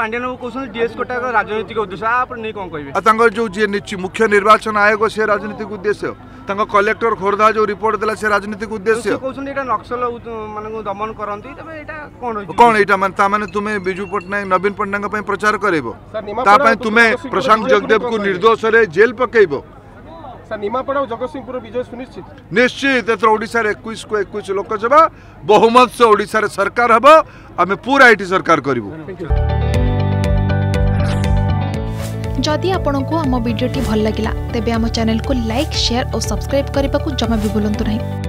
मुख्य निर्वाचन आयोग से राजनीतिक उद्देश्य कलेक्टर खोर्धा जो रिपोर्ट दिला से राजनीतिक उद्देश्य दमन करते पट्टनायक नवीन पट्टनायक प्रचार करशांत जगदेव को निर्दोष जेल पकड़ নিমাপড়া ও জগৎসিংপুর বিজয় সুনিশ্চিত নিশ্চিত এথর ওড়িশার একুশ কু একুশ লোকসভা বহুমত ওড়িশার সরকার হব আমি পুরা এটি সরকার করবু যদি আপনার আম ভিডিওটি ভাল লাগিলা তেবে আম চ্যানেলকে লাইক শেয়ার ও সবসক্রাইব করা জমা বি ভুলতু না